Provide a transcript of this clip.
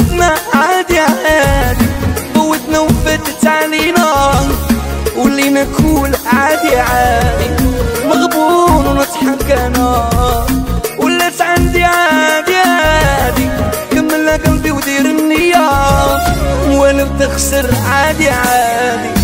حياتنا عادي عادي. قوتنا وفاتت علينا. ولينا كول عادي عادي. مغبون ونضحك أنا ولات عندي عادي عادي. كمل قلبي ودير النية. وأنا بتخسر عادي عادي.